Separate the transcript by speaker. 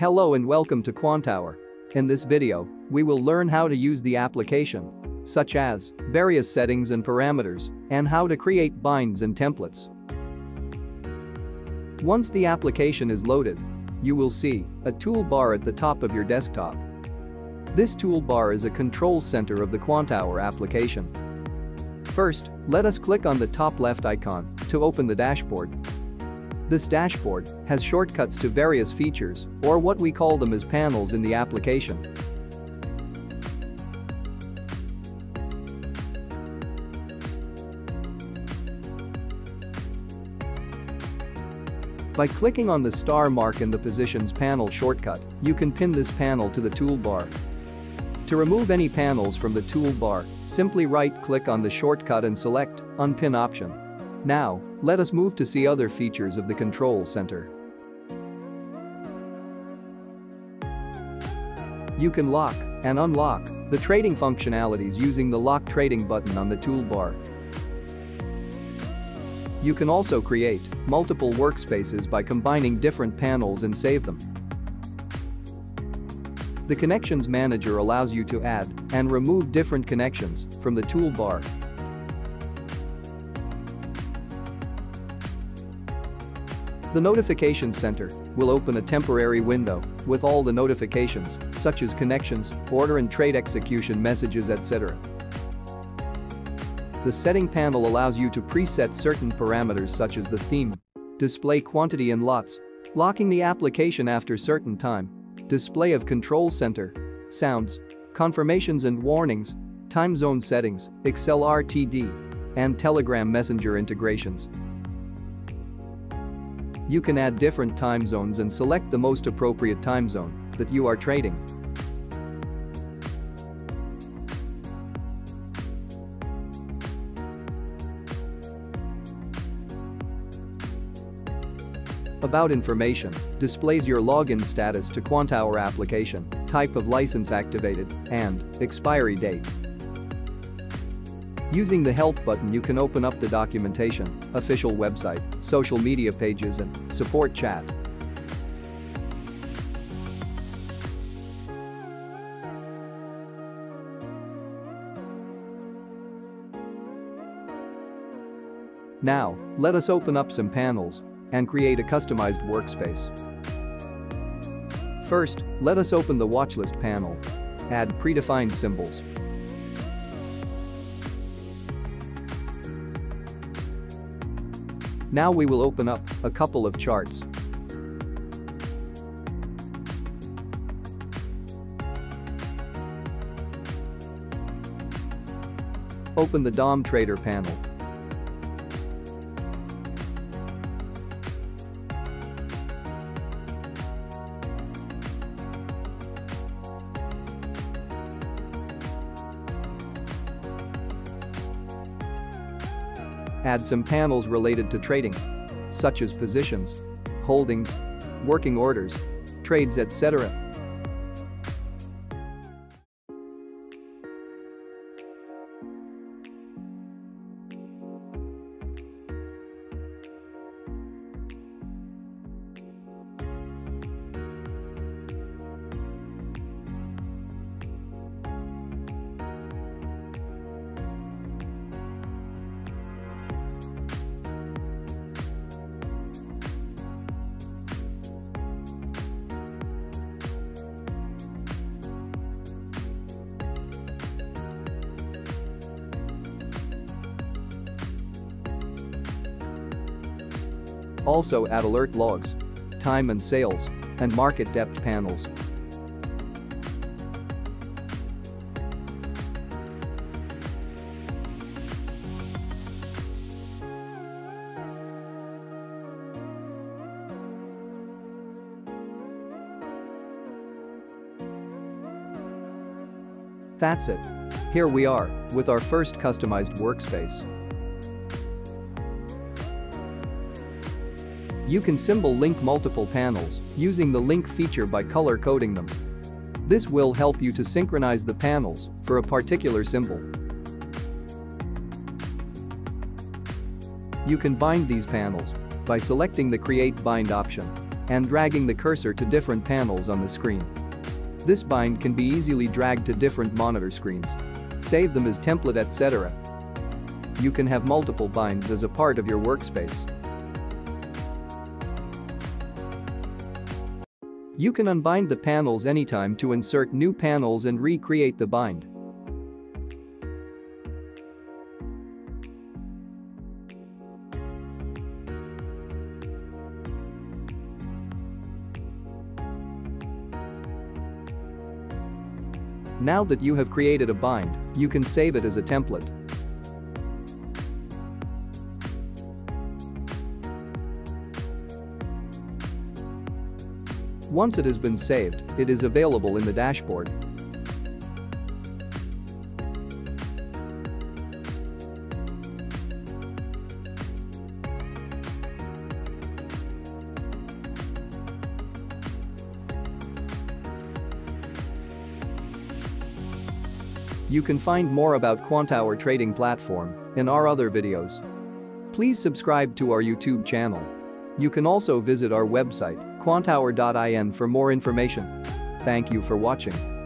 Speaker 1: Hello and welcome to Quantower. In this video, we will learn how to use the application, such as various settings and parameters, and how to create binds and templates. Once the application is loaded, you will see a toolbar at the top of your desktop. This toolbar is a control center of the Quantower application. First, let us click on the top left icon to open the dashboard. This dashboard has shortcuts to various features, or what we call them as panels in the application. By clicking on the star mark in the Positions panel shortcut, you can pin this panel to the toolbar. To remove any panels from the toolbar, simply right-click on the shortcut and select Unpin option. Now, let us move to see other features of the control center. You can lock and unlock the trading functionalities using the Lock Trading button on the toolbar. You can also create multiple workspaces by combining different panels and save them. The Connections Manager allows you to add and remove different connections from the toolbar. The Notification Center will open a temporary window with all the notifications, such as connections, order and trade execution messages etc. The setting panel allows you to preset certain parameters such as the theme, display quantity and lots, locking the application after certain time, display of control center, sounds, confirmations and warnings, time zone settings, Excel RTD, and Telegram Messenger integrations. You can add different time zones and select the most appropriate time zone that you are trading. About information displays your login status to Quantower application, type of license activated, and expiry date. Using the Help button you can open up the documentation, official website, social media pages and support chat. Now, let us open up some panels and create a customized workspace. First, let us open the watchlist panel. Add predefined symbols. Now we will open up a couple of charts. Open the DOM Trader panel. Add some panels related to trading, such as positions, holdings, working orders, trades etc. Also add alert logs, time and sales, and market depth panels. That's it. Here we are, with our first customized workspace. You can symbol link multiple panels using the link feature by color coding them. This will help you to synchronize the panels for a particular symbol. You can bind these panels by selecting the Create Bind option. and dragging the cursor to different panels on the screen. This bind can be easily dragged to different monitor screens. Save them as template etc. You can have multiple binds as a part of your workspace. You can unbind the panels anytime to insert new panels and recreate the bind. Now that you have created a bind, you can save it as a template. Once it has been saved, it is available in the dashboard. You can find more about Quantower trading platform in our other videos. Please subscribe to our YouTube channel. You can also visit our website, quantower.in for more information. Thank you for watching.